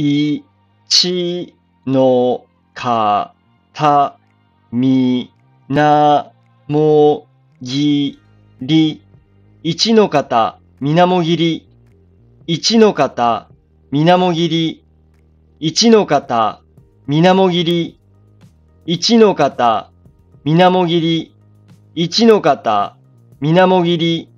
い、ち、の、か、た、み、な、も、ぎ、り、一の方、みなもぎり、一の方、みなもぎり、一の方、みなもぎり、一の方、みなもぎり、一の方、みなもぎり、